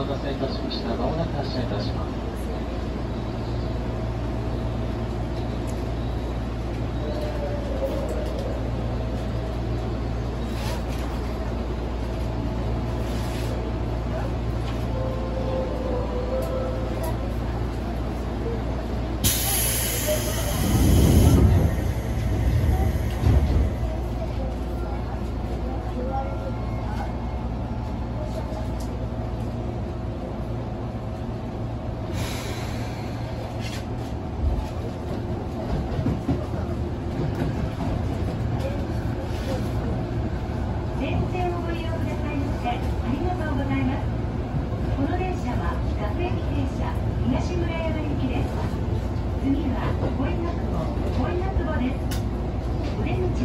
待たせいたしました。まもなく発車いたします。you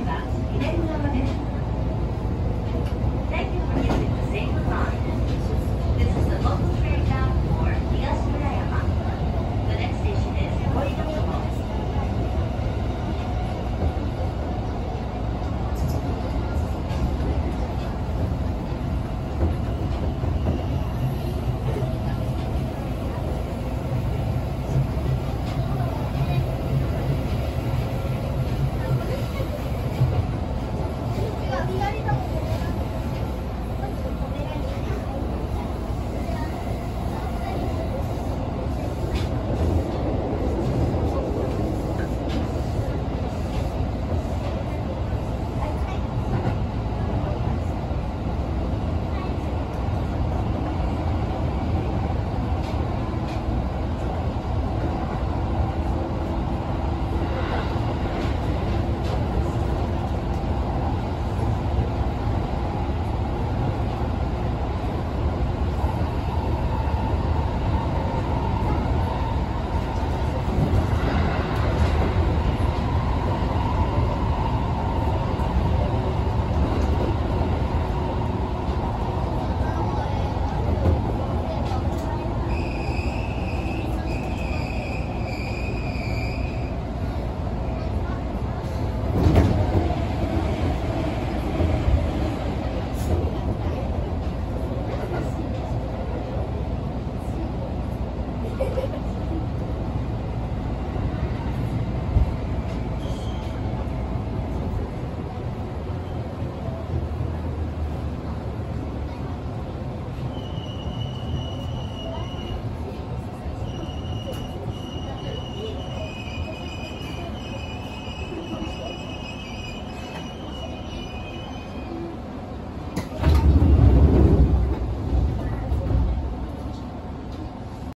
は左側です。Thank.